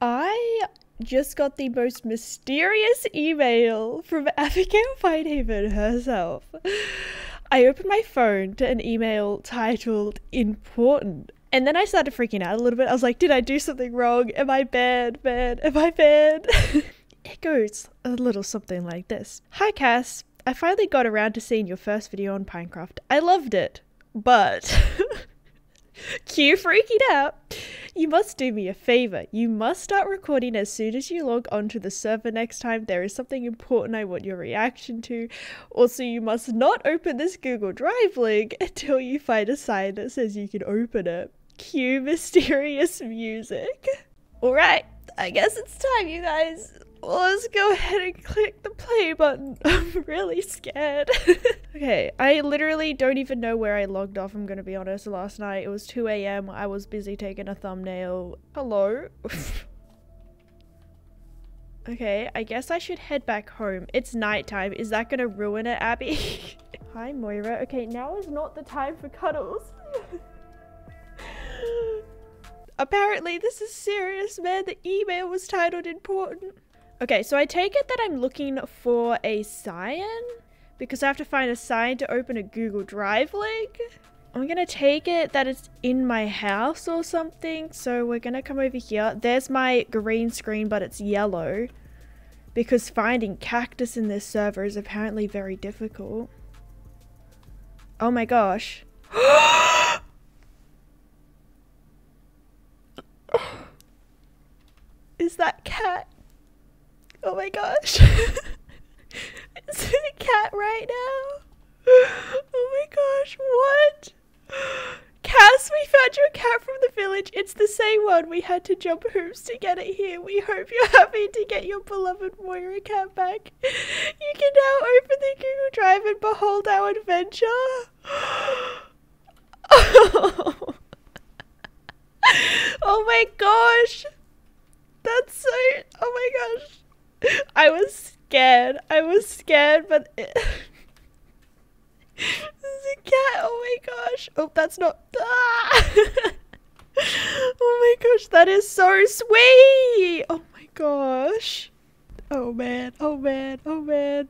I just got the most mysterious email from Abigail Pinehaven herself. I opened my phone to an email titled Important. And then I started freaking out a little bit. I was like, did I do something wrong? Am I bad? Bad? Am I bad? it goes a little something like this Hi, Cass. I finally got around to seeing your first video on Pinecraft. I loved it. But. Cue freaking out. You must do me a favor. You must start recording as soon as you log onto the server next time. There is something important I want your reaction to. Also, you must not open this Google Drive link until you find a sign that says you can open it. Cue mysterious music. Alright, I guess it's time, you guys. Let's go ahead and click the play button. I'm really scared. okay, I literally don't even know where I logged off, I'm gonna be honest. Last night it was 2 a.m. I was busy taking a thumbnail. Hello? okay, I guess I should head back home. It's nighttime. Is that gonna ruin it, Abby? Hi, Moira. Okay, now is not the time for cuddles. Apparently, this is serious, man. The email was titled important. Okay, so I take it that I'm looking for a sign because I have to find a sign to open a Google Drive link. I'm gonna take it that it's in my house or something. So we're gonna come over here. There's my green screen, but it's yellow because finding cactus in this server is apparently very difficult. Oh my gosh. Is that cat? Oh my gosh. A cat right now? Oh my gosh, what? Cass, we found your cat from the village. It's the same one. We had to jump hoops to get it here. We hope you're happy to get your beloved Moira cat back. You can now open the Google Drive and behold our adventure. Oh, oh my gosh. That's so. Oh my gosh. I was scared. I was scared, but. It... A cat. Oh my gosh. Oh, that's not. Ah! oh my gosh, that is so sweet. Oh my gosh. Oh man. Oh man. Oh man.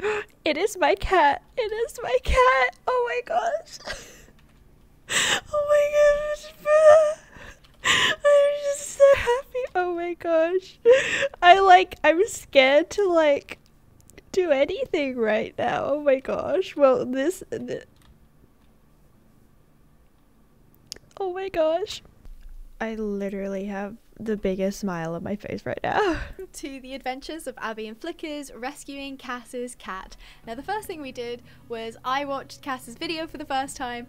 It is my cat. It is my cat. Oh my gosh. Oh my gosh. I'm just so happy. Oh my gosh. I like I'm scared to like do anything right now. Oh my gosh. Well, this, this Oh my gosh. I literally have the biggest smile on my face right now. to the adventures of Abby and Flickers rescuing Cass's cat. Now, the first thing we did was I watched Cass's video for the first time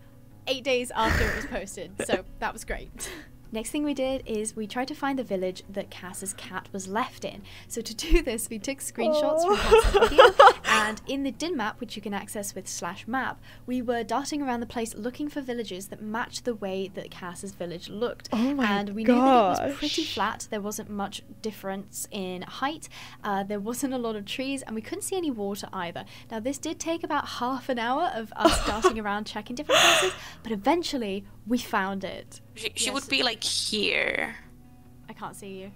eight days after it was posted, so that was great. Next thing we did is we tried to find the village that Cass's cat was left in. So to do this, we took screenshots oh. from Cass's video, and in the Dynmap, which you can access with slash map, we were darting around the place looking for villages that matched the way that Cass's village looked. Oh my and we gosh. knew that it was pretty flat. There wasn't much difference in height. Uh, there wasn't a lot of trees, and we couldn't see any water either. Now this did take about half an hour of us darting around checking different places, but eventually we found it. She, she yes. would be like here. I can't see you.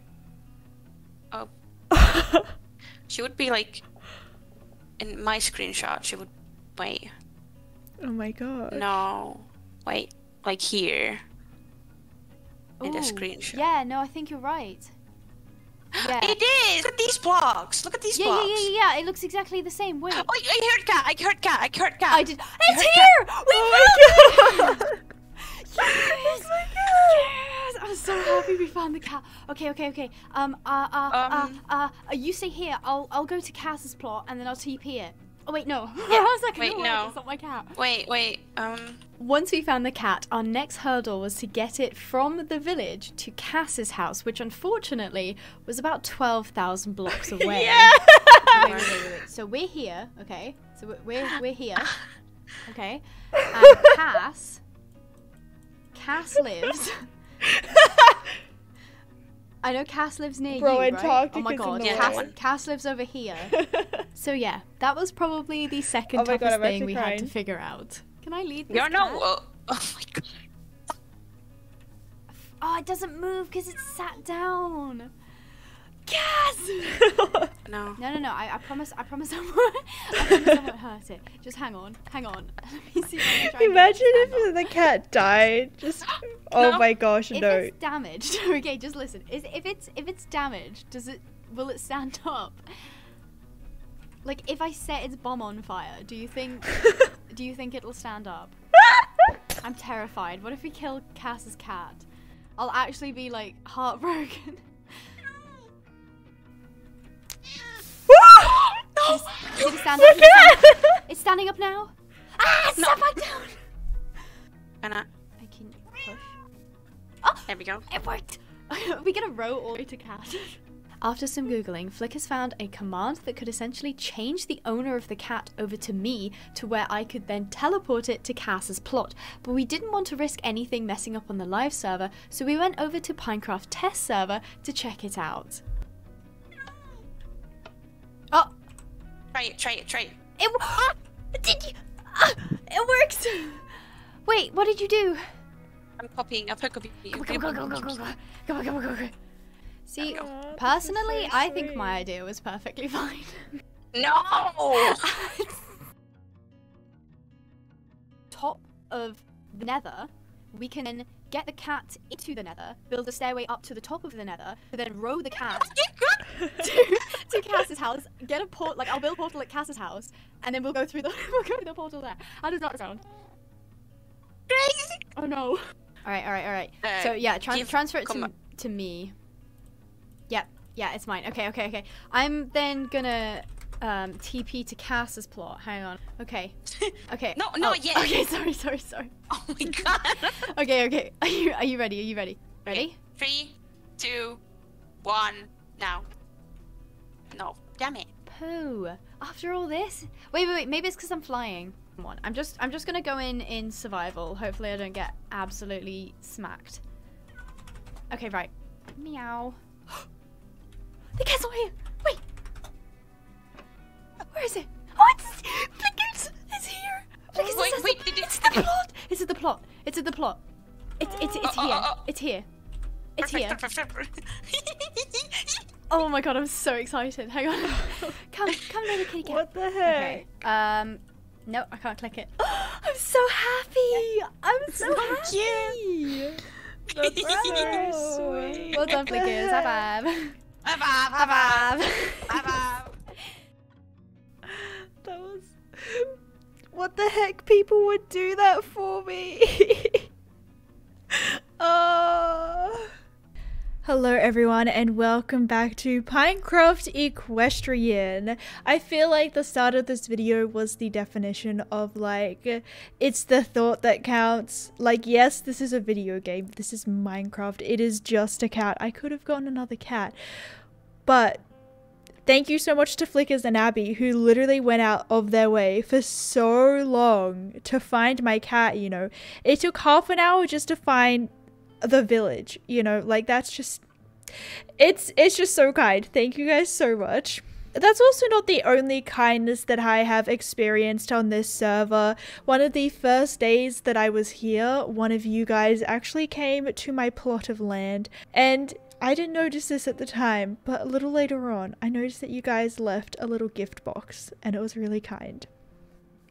Oh. she would be like in my screenshot. She would wait. Oh my god. No. Wait. Like here. In the screenshot. Yeah, no, I think you're right. Yeah. It is! Look at these blocks! Look at these yeah, blocks! Yeah, yeah, yeah, It looks exactly the same. Wait. Oh, I heard cat! I heard cat! I heard cat! I did. It's here! Cat. We oh found it! Yes! yes! I'm so happy we found the cat. Okay, okay, okay. Um, uh, uh, uh um, uh, uh, you stay here. I'll, I'll go to Cass's plot and then I'll TP it. Oh wait, no. Yeah. How's that wait, no. It's not my cat. Wait, wait. Um. Once we found the cat, our next hurdle was to get it from the village to Cass's house, which unfortunately was about twelve thousand blocks away. yeah. Wait, wait, wait, So we're here, okay? So we're we're here, okay? And Cass Cass lives. I know Cass lives near Bro, you, right? Oh my god, yeah, Cass, Cass lives over here. so yeah, that was probably the second oh toughest god, thing we crying. had to figure out. Can I lead this? You're no. Uh, oh my god. Oh, it doesn't move because it's sat down. Cass! No. No, no, no. I, I promise. I promise. I won't, I promise I won't hurt it. Just hang on. Hang on. Let me see if I can try and get it Imagine to stand if the cat died. Just oh No. my gosh, If no. it's damaged, okay, just listen. Is if it's if it's damaged, does it will it stand up? Like if I set its bomb on fire, do you think do you think it'll stand up? I'm terrified. What if we kill Cass's cat? I'll actually be like heartbroken. Did it stand up? Look Did stand? It's standing up now. Ah, No. step back down. And I, I can push. Oh, there we go. it worked! we get a row all the way to cat. After some googling, Flick has found a command that could essentially change the owner of the cat over to me to where I could then teleport it to Cass's plot. But we didn't want to risk anything messing up on the live server, so we went over to Pinecraft test server to check it out. Oh, Try it, try it, try it. it w- did you? Ah, it worked. Wait, what did you do? I'm copying. I'm copying. Come on, come on, come on, come on, come on, come on, come on, come on. See, There we go. personally, so I think my idea was perfectly fine. No! Top of the nether, we can then get the cat into the nether, build a stairway up to the top of the nether, to then row the cat to, to Cass's house, get a port, like I'll build a portal at Cass's house, and then we'll go through the, we'll go through the portal there. How does that sound? Crazy! Oh no. Alright, alright, alright. Uh, so yeah, tran- give- transfer it to, on. to me. Yep, yeah, it's mine. Okay, okay, okay. I'm then gonna um, TP to Cass's plot. Hang on. Okay. Okay. No, not oh, yet. Okay, sorry, sorry, sorry. Oh my god. Okay, okay. Are you are you ready? Are you ready? Ready? Three, two, one, now. No, damn it. Pooh. After all this? Wait, wait, wait. Maybe it's because I'm flying. Come on. I'm just I'm just gonna go in in survival. Hopefully I don't get absolutely smacked. Okay, right. Meow. the cat's not here. Wait. Where is it? Oh, it's Flickers. is here. Flickers, Wait, it's, wait, did it it's the plot. It's at the plot. It's at the plot. It's it's it's Oh, oh, here. oh, oh. It's here. It's here. Oh my god, I'm so excited. Hang on. come, come, little kitty cat. What the Okay. heck? Um, no, I can't click it. I'm so happy. I'm so, So happy. That's Right. so sweet. Well done, What the Flickers. heck? High five. Bye, bye High five. Bye bye. That was. What the heck? People would do that for me. oh. Hello, everyone, and welcome back to Pinecraft Equestrian. I feel like the start of this video was the definition of like, it's the thought that counts. Like, yes, this is a video game, this is Minecraft, it is just a cat. I could have gotten another cat, but Thank you so much to Flickers and Abby, who literally went out of their way for so long to find my cat, you know. It took half an hour just to find the village, you know, like that's just it's it's just so kind. Thank you guys so much. That's also not the only kindness that I have experienced on this server. One of the first days that I was here, one of you guys actually came to my plot of land and I didn't notice this at the time, but a little later on, I noticed that you guys left a little gift box, and it was really kind.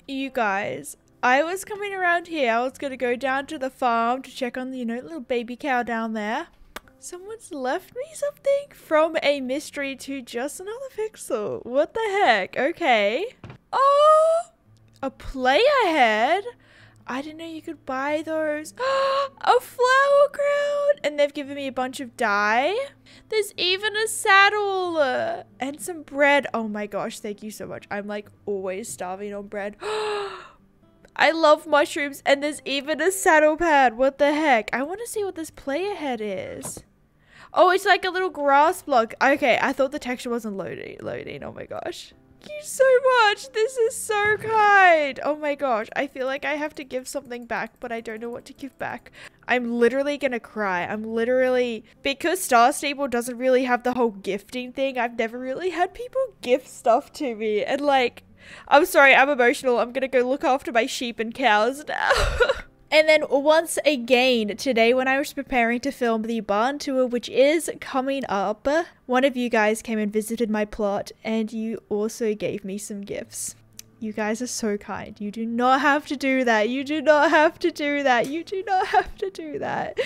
You guys, I was coming around here. I was gonna go down to the farm to check on the, you know, little baby cow down there. Someone's left me something from a mystery to just another pixel. What the heck? Okay. Oh, a player head. I didn't know you could buy those. a flower crown! And they've given me a bunch of dye. There's even a saddle and some bread. Oh my gosh, thank you so much. I'm like always starving on bread. Oh, I love mushrooms and there's even a saddle pad. What the heck? I want to see what this player head is. Oh, it's like a little grass block. Okay, I thought the texture wasn't loading. Loading. Oh my gosh. Thank you so much. This is so kind. Oh my gosh. I feel like I have to give something back, but I don't know what to give back. I'm literally gonna cry. I'm literally because Star Stable doesn't really have the whole gifting thing. I've never really had people gift stuff to me, and like, I'm sorry, I'm emotional. I'm gonna go look after my sheep and cows now. And then once again, today when I was preparing to film the barn tour, which is coming up, one of you guys came and visited my plot and you also gave me some gifts. You guys are so kind. You do not have to do that. You do not have to do that. You do not have to do that.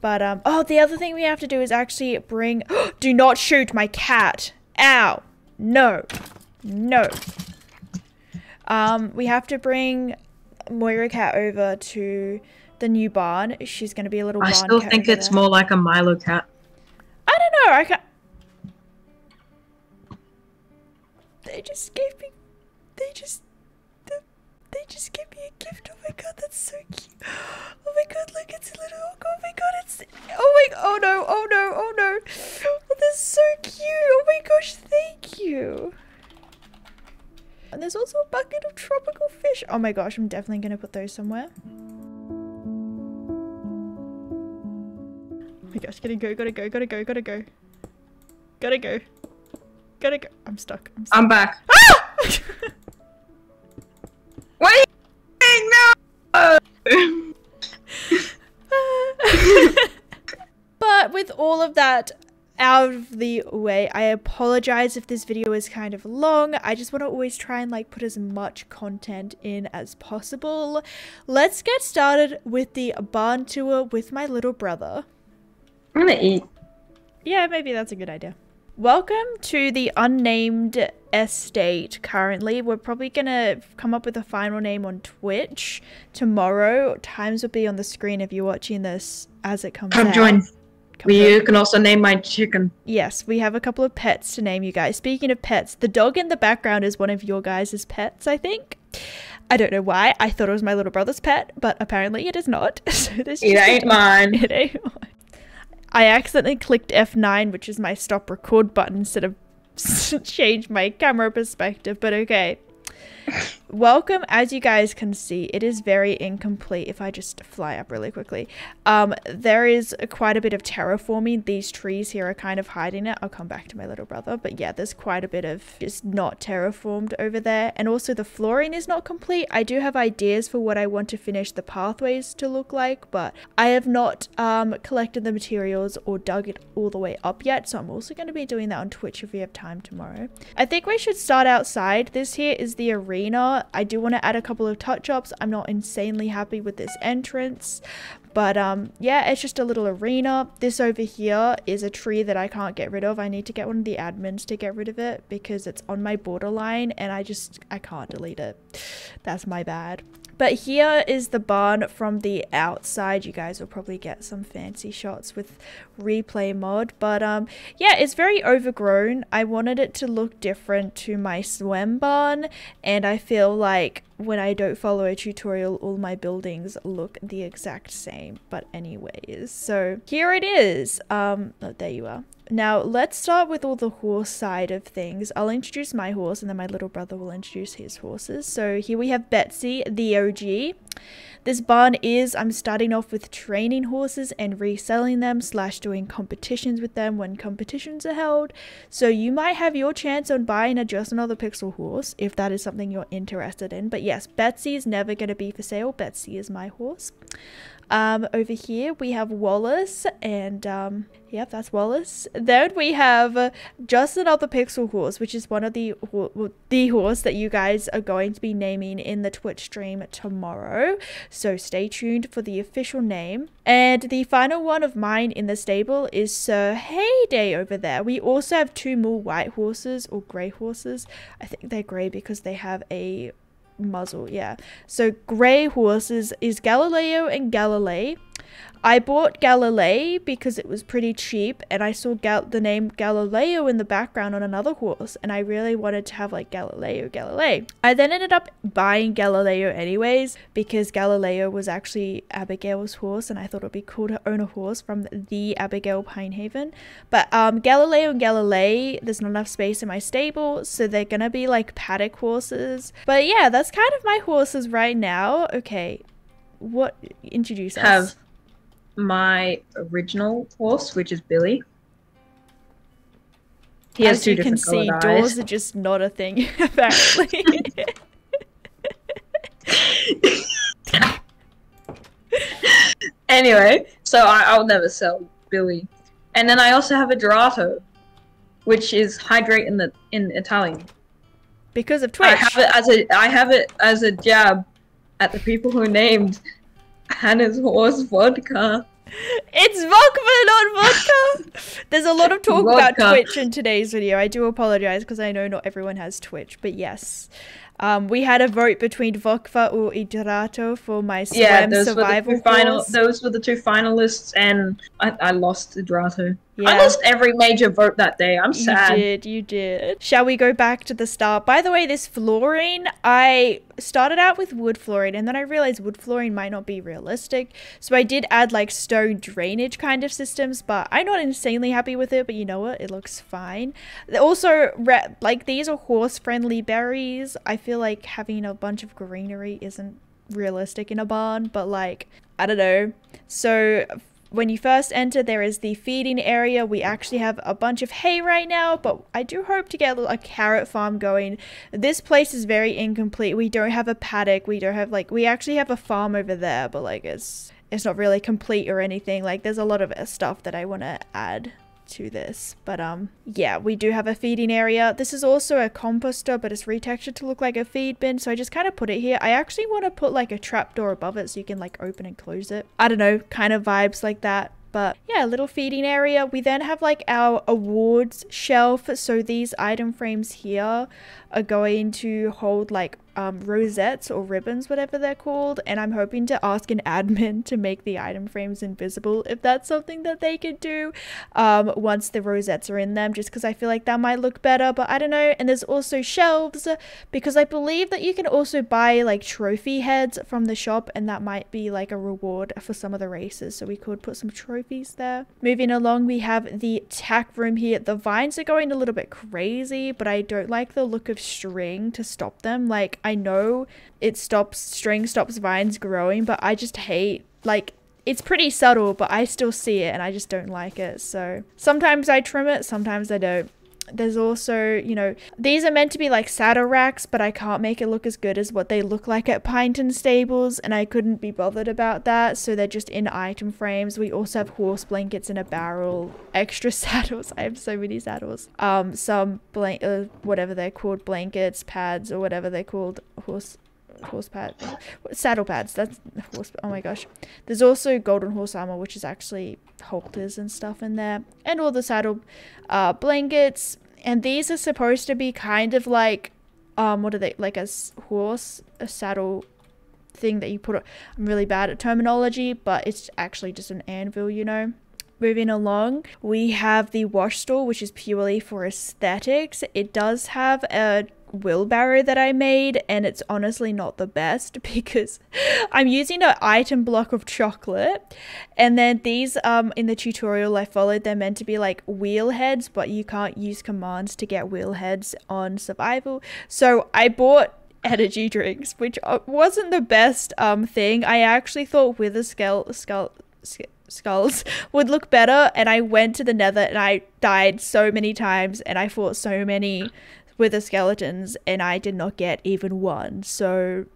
But um oh, the other thing we have to do is actually bring do not shoot my cat. Ow. No. No. Um we have to bring Moira cat over to the new barn. She's going to be a little I still think it's there. more like a Milo cat. I don't know. I can They just gave me. They just. They, they just gave me a gift. Oh my god, that's so cute. Oh my god, look, it's a little. Oh my god, it's. Oh my. Oh no. Oh no. Oh no. Oh, that's so cute. Oh my gosh, thank you. And there's also a bucket of tropical fish. Oh my gosh, I'm definitely gonna put those somewhere. Oh my gosh, gotta go, gotta go, gotta go, gotta go. Gotta go. Gotta go. I'm stuck. I'm stuck. I'm back. Ah! Wait! No! but with all of that out of the way, I apologize if this video is kind of long. I just want to always try and like put as much content in as possible. Let's get started with the barn tour with my little brother. I'm gonna eat. Yeah, maybe that's a good idea. Welcome to the unnamed estate currently. We're probably gonna come up with a final name on Twitch tomorrow. Times will be on the screen if you're watching this as it comes Come out. join. You can also name my chicken. Yes, we have a couple of pets to name you guys. Speaking of pets, the dog in the background is one of your guys' pets, I think. I don't know why. I thought it was my little brother's pet, but apparently it is not. so this It ain't mine. It ain't mine. I accidentally clicked F9, which is my stop record button, instead of change my camera perspective, but okay. Welcome, as you guys can see, it is very incomplete if I just fly up really quickly. Um, there is quite a bit of terraforming. These trees here are kind of hiding it. I'll come back to my little brother, but yeah, there's quite a bit of just not terraformed over there. And also the flooring is not complete. I do have ideas for what I want to finish the pathways to look like, but I have not um, collected the materials or dug it all the way up yet. So I'm also going to be doing that on Twitch if we have time tomorrow. I think we should start outside. This here is the arena. I do want to add a couple of touch-ups. I'm not insanely happy with this entrance. But um, yeah, it's just a little arena. This over here is a tree that I can't get rid of. I need to get one of the admins to get rid of it because it's on my borderline and I just, I can't delete it. That's my bad. But here is the barn from the outside. You guys will probably get some fancy shots with replay mod. But um, yeah, it's very overgrown. I wanted it to look different to my SWEM barn. And I feel like when I don't follow a tutorial, all my buildings look the exact same. But anyways, so here it is. Um, oh, there you are. Now let's start with all the horse side of things. I'll introduce my horse and then my little brother will introduce his horses. So here we have Betsy, the OG. This barn is, I'm starting off with training horses and reselling them slash doing competitions with them when competitions are held. So you might have your chance on buying a Just Another Pixel horse if that is something you're interested in. But yes, Betsy is never going to be for sale. Betsy is my horse. Um, over here we have Wallace, and um, yep, that's Wallace. Then we have uh, just another Pixel horse, which is one of the the horse that you guys are going to be naming in the Twitch stream tomorrow. So stay tuned for the official name. And the final one of mine in the stable is Sir Heyday over there. We also have two more white horses or grey horses. I think they're grey because they have a muzzle, yeah. So grey horses is Galileo and Galilei. I bought Galilei because it was pretty cheap and I saw Gal- the name Galileo in the background on another horse and I really wanted to have like Galileo Galilei. I then ended up buying Galileo anyways because Galileo was actually Abigail's horse and I thought it would be cool to own a horse from the Abigail Pinehaven. But um, Galileo and Galilei, there's not enough space in my stable so they're gonna be like paddock horses. But yeah, that's kind of my horses right now. Okay, what introduce us? Have my original horse, which is Billy. He has As two you can see, colored doors eyes. are just not a thing, apparently. Anyway, so I, I'll never sell Billy. And then I also have a Gelato, which is hydrate in the in Italian. Because of Twitch. I have it as a I have it as a jab at the people who named Hannah's horse vodka. It's vodka, not vodka. There's a lot of talk about Twitch in today's video. I do apologize because I know not everyone has Twitch, but yes. Um, we had a vote between vodka or idrato for my SWEM Yeah, those were the survival two final. Those were the two finalists, and I, I lost Idrato. Drato. Yeah. I lost every major vote that day. I'm sad. You did, you did. Shall we go back to the start? By the way, this flooring, I started out with wood flooring and then I realized wood flooring might not be realistic. So I did add like stone drainage kind of systems, but I'm not insanely happy with it, but you know what? It looks fine. Also, re- like these are horse friendly berries. I feel like having a bunch of greenery isn't realistic in a barn, but like, I don't know. So when you first enter, there is the feeding area. We actually have a bunch of hay right now, but I do hope to get a, a carrot farm going. This place is very incomplete. We don't have a paddock. We don't have like we actually have a farm over there, but like it's it's not really complete or anything. Like there's a lot of uh, stuff that I want to add to this but um yeah we do have a feeding area. This is also a composter but it's retextured to look like a feed bin so i just kind of put it here. I actually want to put like a trapdoor above it so you can like open and close it. I don't know kind of vibes like that but yeah a little feeding area. We then have like our awards shelf so these item frames here are going to hold like um, rosettes or ribbons, whatever they're called, and I'm hoping to ask an admin to make the item frames invisible if that's something that they could do um, once the rosettes are in them, just because I feel like that might look better, but I don't know. And there's also shelves because I believe that you can also buy like trophy heads from the shop, and that might be like a reward for some of the races, so we could put some trophies there. Moving along, we have the tack room here. The vines are going a little bit crazy, but I don't like the look of string to stop them. Like, I know it stops string stops vines growing, but I just hate like it's pretty subtle, but I still see it and I just don't like it. So sometimes I trim it, sometimes I don't. There's also, you know, these are meant to be like saddle racks, but I can't make it look as good as what they look like at Pinton Stables, and I couldn't be bothered about that, so they're just in item frames. We also have horse blankets in a barrel, extra saddles. I have so many saddles. Um, some blank, uh, whatever they're called, blankets, pads, or whatever they're called, horse horse pad saddle pads that's horse oh my gosh there's also golden horse armor which is actually halters and stuff in there and all the saddle uh blankets and these are supposed to be kind of like um what are they like a horse a saddle thing that you put i'm really bad at terminology but it's actually just an anvil you know Moving along, we have the wash store, which is purely for aesthetics. It does have a wheelbarrow that I made, and it's honestly not the best because I'm using an item block of chocolate, and then these um in the tutorial I followed they're meant to be like wheel heads, but you can't use commands to get wheel heads on survival. So I bought energy drinks, which uh, wasn't the best um thing. I actually thought with a skull skull. sk- skulls would look better and I went to the nether and I died so many times and I fought so many wither skeletons and I did not get even one. So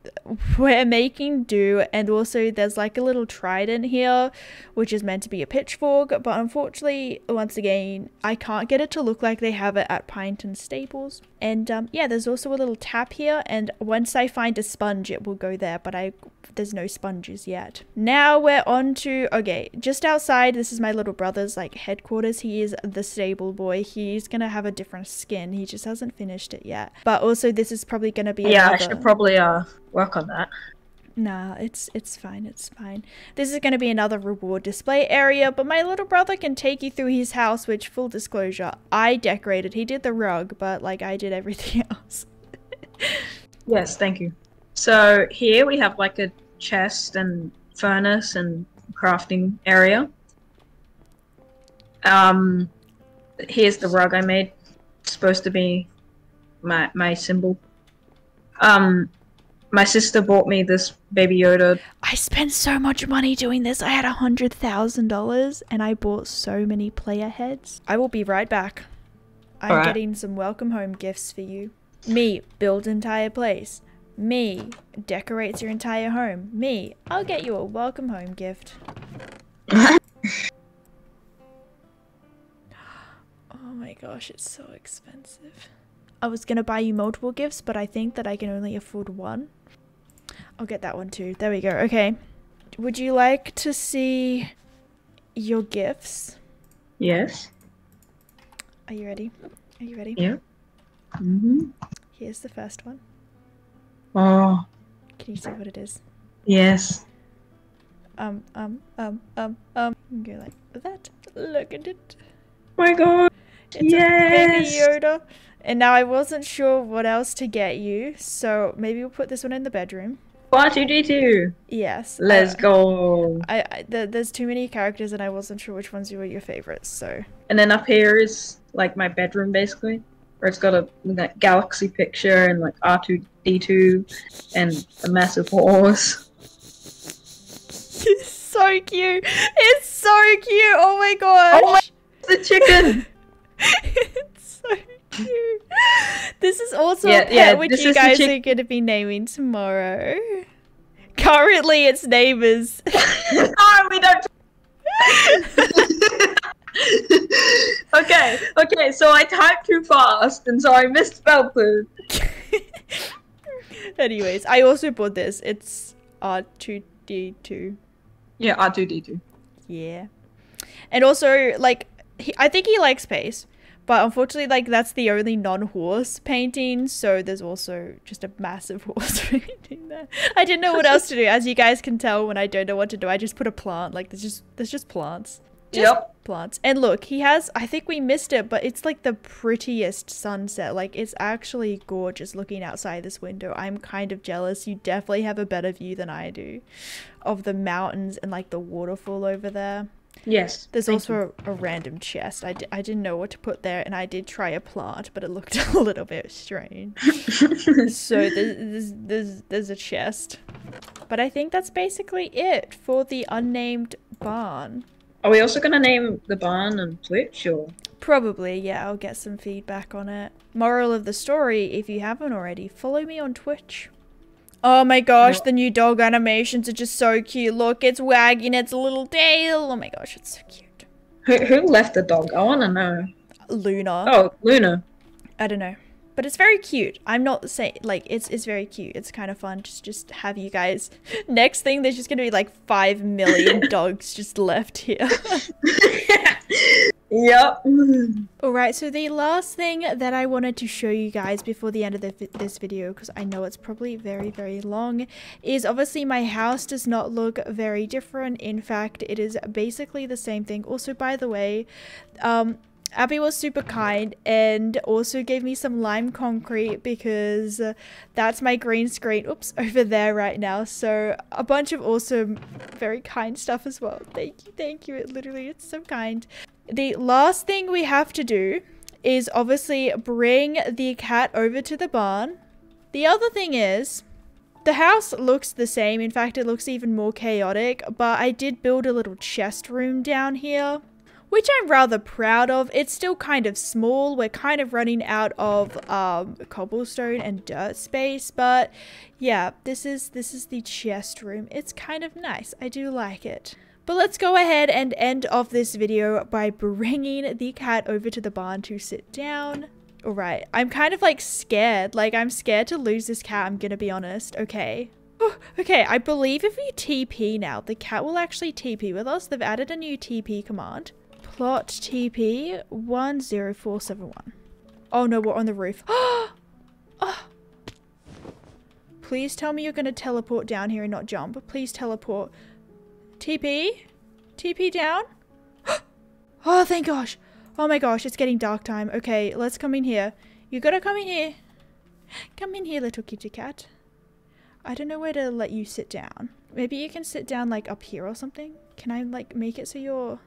we're making do and also there's like a little trident here which is meant to be a pitchfork but unfortunately once again I can't get it to look like they have it at Pinton Stables. And um, yeah there's also a little tap here and once I find a sponge it will go there but I there's no sponges yet. Now we're on to okay, just outside this is my little brother's like headquarters. He is the stable boy. He's gonna have a different skin. He just hasn't finished it yet. But also this is probably gonna be Yeah, I should probably uh work on that. Nah, it's it's fine, it's fine. This is going to be another reward display area, but my little brother can take you through his house, which full disclosure, I decorated. He did the rug, but like I did everything else. Yes, thank you. So here we have like a chest and furnace and crafting area. Um, here's the rug I made. It's supposed to be my my symbol. Um, my sister bought me this Baby Yoda. I spent so much money doing this. I had a hundred thousand dollars and I bought so many player heads. I will be right back. I'm Alright. getting some welcome home gifts for you. Me, build entire place. Me, decorates your entire home. Me, I'll get you a welcome home gift. Oh my gosh, it's so expensive. I was gonna buy you multiple gifts, but I think that I can only afford one. I'll get that one too. There we go. Okay. Would you like to see your gifts? yes. Are you ready? Are you ready? Yeah. hmm Here's the first one. Oh, Can you see what it is? yes. Um, um, um, um, um. You can go like that. Look at it. my god. It's a baby Yes. Yoda. And now I wasn't sure what else to get you, so maybe we'll put this one in the bedroom. R2D2. Yes. Let's uh, go. I, I there, there's too many characters and I wasn't sure which ones you were your favorites. So And then up here is like my bedroom basically, where it's got a that galaxy picture and like R2D2 and a massive horse. it's so cute. It's so cute. Oh my gosh. Oh my- The chicken. it's so cute. This is also Yeah, a pet yeah, which you guys are going to be naming tomorrow. Currently, its name is. oh, we don't. okay, okay, so I typed too fast and so I misspelled it. Anyways, I also bought this. It's R2D2. Yeah, R2D2. Yeah. And also, like, he, I think he likes space, but unfortunately, like, that's the only non-horse painting. So there's also just a massive horse painting there. I didn't know what else to do. As you guys can tell, when I don't know what to do, I just put a plant. Like, there's just there's just plants. Just Yep. plants. And look, he has. I think we missed it, but it's like the prettiest sunset. Like, it's actually gorgeous looking outside this window. I'm kind of jealous. You definitely have a better view than I do, of the mountains and like the waterfall over there. Yes. There's also a, a random chest. I, d- I didn't know what to put there, and I did try a plant, but it looked a little bit strange. So there's, there's, there's, there's a chest. But I think that's basically it for the unnamed barn. Are we also gonna name the barn on Twitch or? Probably, yeah, I'll get some feedback on it. Moral of the story, if you haven't already, follow me on Twitch. Oh my gosh, the new dog animations are just so cute. Look, it's wagging its little tail. Oh my gosh, it's so cute. Who, who left the dog? I wanna know. Luna. Oh, Luna. I don't know. But it's very cute. I'm not saying like it's it's very cute. It's kind of fun. Just just have you guys. Next thing, there's just gonna be like five million dogs just left here. yep. All right. So the last thing that I wanted to show you guys before the end of the, this video, because I know it's probably very very long, is obviously my house does not look very different. In fact, it is basically the same thing. Also, by the way, um, Abby was super kind and also gave me some lime concrete because that's my green screen. Oops, over there right now. So a bunch of awesome, very kind stuff as well. Thank you, thank you. It literally, it's so kind. The last thing we have to do is obviously bring the cat over to the barn. The other thing is. The house looks the same. In fact, it looks even more chaotic. But I did build a little chest room down here which I'm rather proud of. It's still kind of small. We're kind of running out of um, cobblestone and dirt space, but yeah, this is this is the chest room. It's kind of nice. I do like it. But let's go ahead and end off this video by bringing the cat over to the barn to sit down. Alright, I'm kind of like scared. Like, I'm scared to lose this cat, I'm gonna be honest. Okay. Oh, okay, I believe if we TP now, the cat will actually TP with us. They've added a new TP command. Plot TP 10471. Oh no, we're on the roof. oh. Please tell me you're going to teleport down here and not jump. Please teleport. TP? TP down? oh, thank gosh. Oh my gosh, it's getting dark time. Okay, let's come in here. You gotta come in here. Come in here, little kitty cat. I don't know where to let you sit down. Maybe you can sit down like up here or something. Can I like make it so you're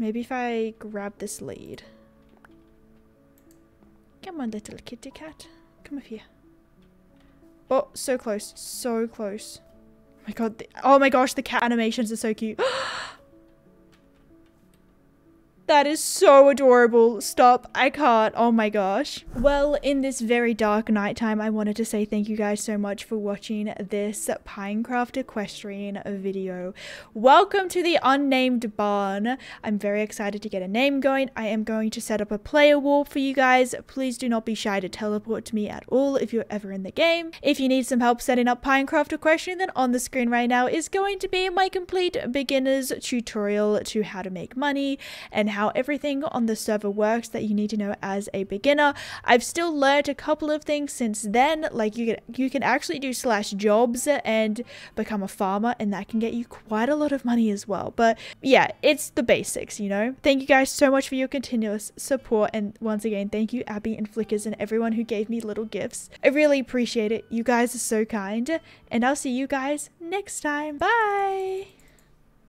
Maybe if I grab this lead. Come on, little kitty cat. Come up here. Oh, so close. So close. Oh my god. The, oh my gosh, the cat animations are so cute. That is so adorable. Stop. I can't. Oh my gosh. Well, in this very dark nighttime, I wanted to say thank you guys so much for watching this Pinecraft Equestrian video. Welcome to the unnamed barn. I'm very excited to get a name going. I am going to set up a player wall for you guys. Please do not be shy to teleport to me at all if you're ever in the game. If you need some help setting up Pinecraft Equestrian, then on the screen right now is going to be my complete beginner's tutorial to how to make money and how everything on the server works that you need to know as a beginner. I've still learned a couple of things since then, like you can you can actually do slash jobs and become a farmer and that can get you quite a lot of money as well. But yeah, it's the basics, you know. Thank you guys so much for your continuous support and once again, thank you Abby and Flickers and everyone who gave me little gifts. I really appreciate it. You guys are so kind and I'll see you guys next time. Bye!